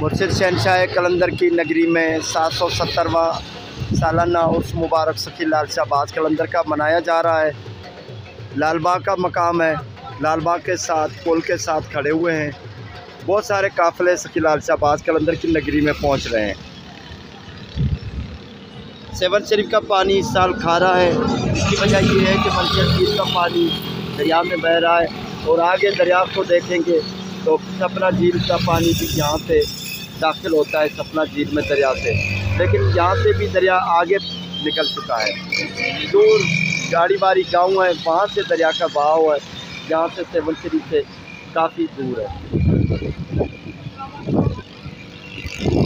मुर्शद शहनशाह कलंदर की नगरी में सात सौ सत्तरवा सालाना उर्स मुबारक सखी लाल शाहबाज कलंदर का मनाया जा रहा है। लाल बाग का मकाम है। लाल बाग के साथ, पुल के साथ खड़े हुए हैं। बहुत सारे काफ़िले सखी लाल शाहबाज कलंदर की नगरी में पहुँच रहे हैं। सेवन शरीफ का पानी इस साल खारा है। इसकी वजह ये है कि मंसिया झील का पानी दरिया में बह रहा है और आगे दरिया को देखेंगे तो सपना झील का पानी भी यहाँ से दाखिल होता है सपना झील में दरिया से। लेकिन यहाँ से भी दरिया आगे निकल चुका है। दूर गाड़ी बारी गाँव है, वहाँ से दरिया का बहाव है। यहाँ से सेवन सीरी से काफ़ी दूर है।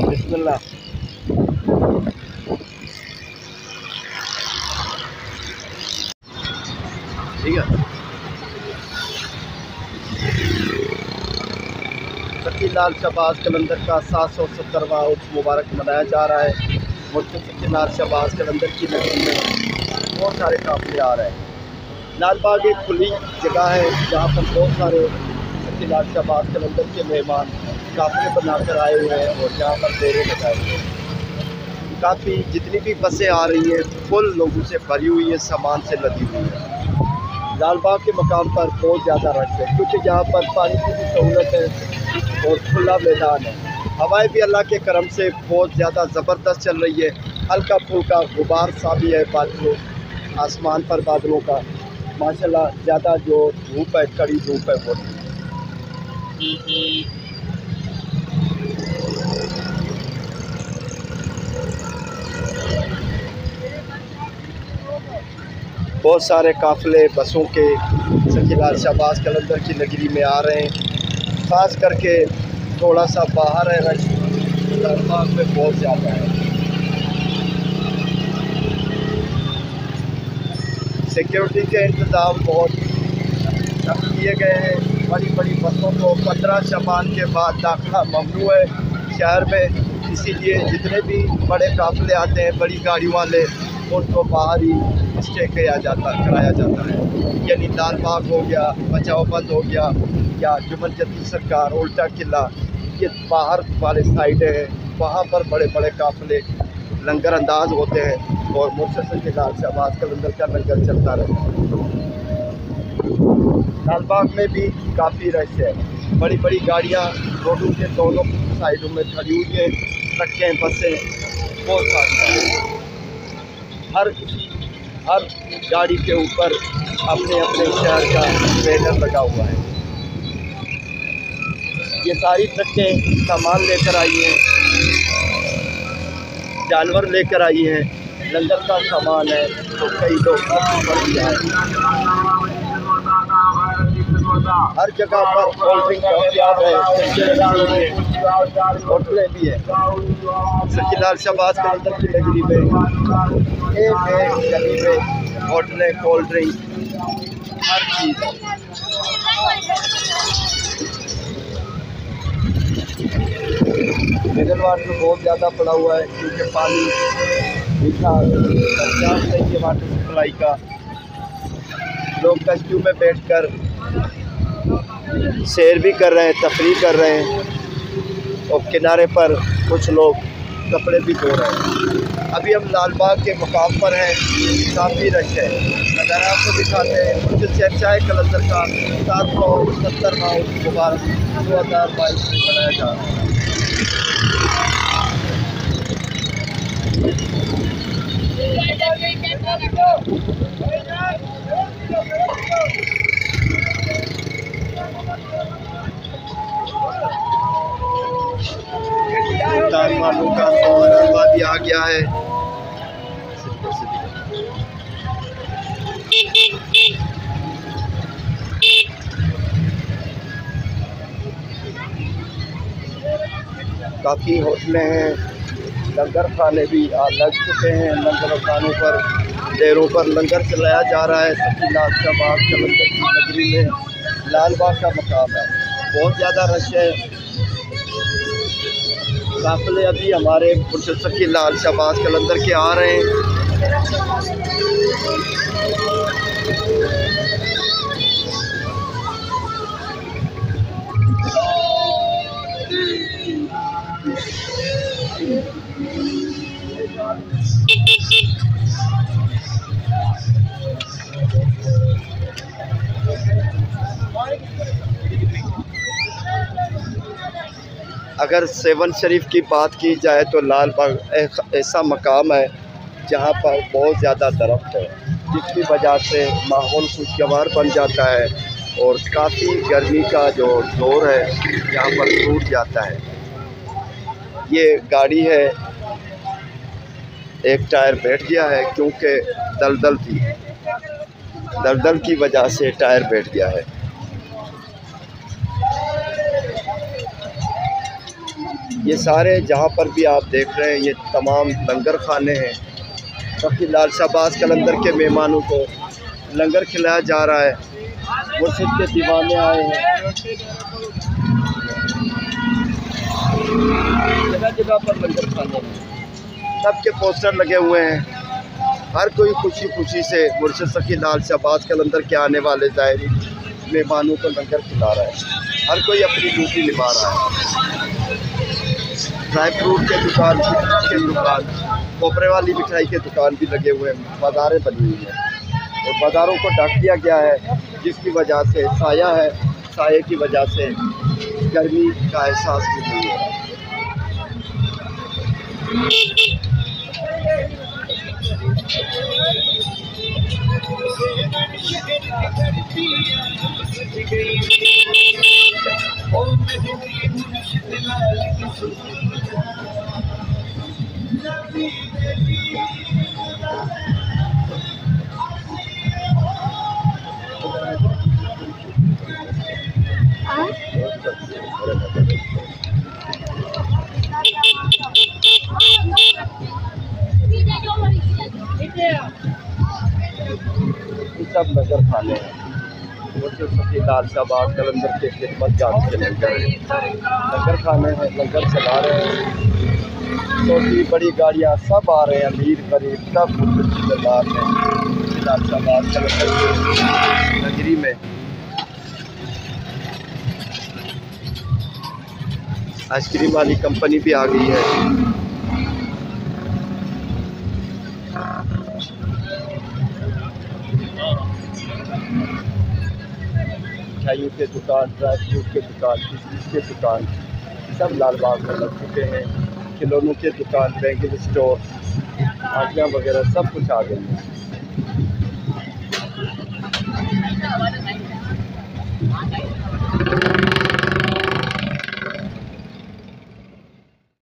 बिस्मिल्लाह। सती लाल शहबाज कलंदर का सात सौ सत्तरवा उर्स मुबारक मनाया जा रहा है। सती लाल शहबाज कलंदर की नगरी में बहुत सारे काफिले आ रहे हैं। लाल बाग एक खुली जगह है, जहाँ पर बहुत सारे सती लाल शहबाज कलंदर के मेहमान काफिले बनाकर आए हुए हैं और जहाँ पर डेरे लगाए हुए हैं। काफ़ी जितनी भी बसें आ रही हैं, फुल लोगों से भरी हुई है, सामान से लदी हुई है। लाल बाग के मकाम पर बहुत ज़्यादा रश है, क्योंकि यहाँ पर पानी की भी सहूलत है और खुला मैदान है। हवाएँ भी अल्लाह के करम से बहुत ज़्यादा ज़बरदस्त चल रही है। हल्का फुल्का गुबार सा भी है बादलों, आसमान पर बादलों का। माशाल्लाह, ज़्यादा जो धूप है, कड़ी धूप है वो बहुत सारे काफ़िले बसों के सखीलाल शहबाज कलंदर की नगरी में आ रहे हैं। ख़ास करके थोड़ा सा बाहर है, रश बाग में बहुत ज़्यादा है। सिक्योरिटी के इंतज़ाम बहुत किए गए हैं। बड़ी बड़ी बसों को पंद्रह शबान के बाद दाखिला ममनू है शहर में। इसीलिए जितने भी बड़े काफ़िले आते हैं, बड़ी गाड़ी वाले, उनको बाहर ही स्टे किया जाता, कराया जाता है। यानी लाल बाग हो गया बचाओ बंद हो गया या जुमन जद्दी सरकार, उल्टा किला, ये बाहर वाले साइड है, वहाँ पर बड़े बड़े काफ़िले लंगर अंदाज होते हैं और मुर्शद के लाल शहबाज कलंदर का लंगर चलता रहता है। लाल बाग में भी काफ़ी रश है। बड़ी बड़ी गाड़ियाँ रोडों के दोनों साइडों में खड़ी हुई हैं, ट्रकें, बसें, बहुत सारी हर हर गाड़ी के ऊपर अपने अपने शहर का बैनर लगा हुआ है। ये सारी ट्रकें सामान लेकर आई हैं। जानवर लेकर आई हैं। लंगर का सामान है तो कई लोग हर जगह पर कोल्ड ड्रिंक दस्तियाब है होटलें भी है। सकीलाल शहबाज के अंदर की नगरी में एक एक गली में होटलें, कोल्ड ड्रिंक, हर चीज़। मिडल वाटर बहुत ज़्यादा पड़ा हुआ है, क्योंकि पानी पंजाब से वाटर सप्लाई का। लोग कस्ट्यू में बैठकर सैर भी कर रहे हैं, तफरी कर रहे हैं, और किनारे पर कुछ लोग कपड़े भी धो रहे हैं। अभी हम लाल बाग के मुकाम पर हैं, काफ़ी रश है। अगर आपको दिखाते हैं कुछ चर्चा है कलंदर का, सात सौ सत्तर माह मुबारक, दो हज़ार बाईस में बनाया जा रहा है। आ गया है। काफ़ी होटलें हैं, लंगर खाने भी आ लग चुके हैं, लंगर खानों पर। डेरों पर लंगर चलाया जा रहा है। सभी का बाग जलंधर की नगरी में लाल बाग का मकाम है। बहुत ज़्यादा रश है। काफिले अभी हमारे प्रशंसक सखी लाल शहबाज कलंदर के आ रहे हैं। Thank you. अगर सेवन शरीफ की बात की जाए तो लाल बाग ऐसा मकाम है जहाँ पर बहुत ज़्यादा दरख्त है। जिसकी वजह से माहौल खुशगवार बन जाता है और काफ़ी गर्मी का जो दौर है, यहाँ पर टूट जाता है। ये गाड़ी है एक टायर बैठ गया है क्योंकि दलदल थी। दलदल की वजह से टायर बैठ गया है। ये सारे जहाँ पर भी आप देख रहे हैं, ये तमाम लंगर खाने हैं। बाकी लाल शाहबाज कलंदर के मेहमानों को लंगर खिलाया जा रहा है। वो मुर्शिद के दीवाने आए हैं। जगह जगह पर लंगर खाने सबके पोस्टर लगे हुए हैं। हर कोई खुशी खुशी से मुर्शिद सखी लाल शाहबाज कलंदर के आने वाले ज़ायरी मेहमानों को लंगर खिला रहा है। हर कोई अपनी ड्यूटी निभा रहा है। ड्राई फ्रूट के दुकान के दुकान, कोपरे वाली मिठाई के दुकान भी लगे हुए हैं। बाज़ारें बनी हुई हैं। और बाज़ारों को ढक दिया गया है, जिसकी वजह से साया है, साये की वजह से गर्मी का एहसास भी नहीं हो रहा। सब नज़र खाने हैं कलंदर के खिदमत जान लंगर खाने हैं, लंगर चला रहे हैं। छोटी बड़ी गाड़ियाँ सब आ रहे हैं, अमीर गरीब सब कलंदर के नगरी में। आइसक्रीम वाली कंपनी भी आ गई है। मिठाइयों के दुकान ड्राई फ्रूट के दुकान बिजली के दुकान, सब लाल बाग में लग चुके हैं। खिलौनों के दुकान बैंकिंग स्टोर, आटियाँ वगैरह सब कुछ आ गए हैं।